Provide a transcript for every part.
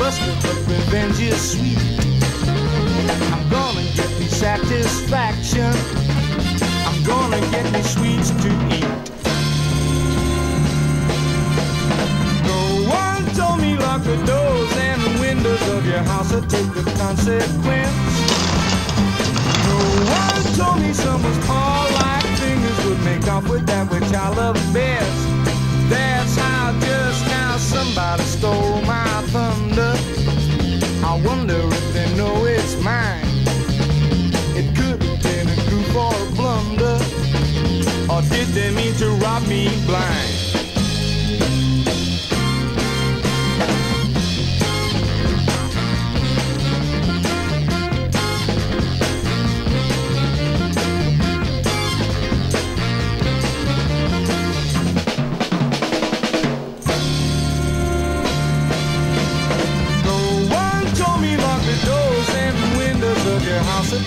busted, but revenge is sweet. I'm gonna get me satisfaction. I'm gonna get me sweets to eat. No one told me lock the doors and the windows of your house or take the consequence. No one told me someone's paw-like fingers would make off with that which I love best. I wonder if they know it's mine. It could have been a goof or a blunder. Or did they mean to rob me blind?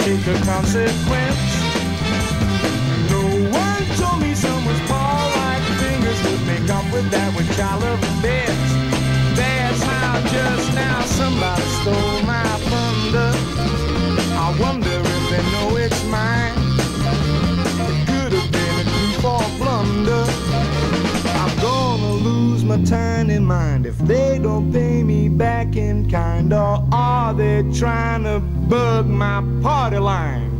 Take a consequence. No one told me someone's paw-like fingers would make off with that I love. That's how just now somebody stole my thunder. I wonder if they know it's mine. It could have been a goof or blunder. I'm gonna lose my tiny mind if they don't back in kind. Or are they trying to bug my party line?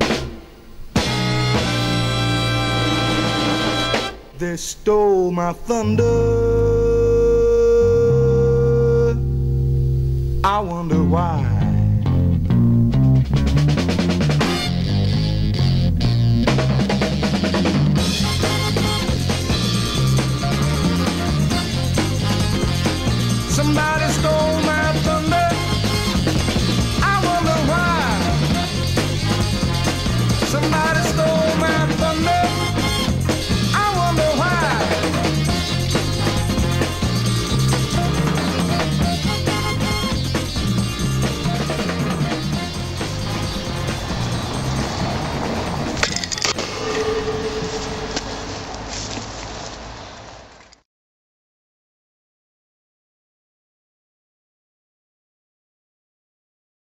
They stole my thunder. I wonder why.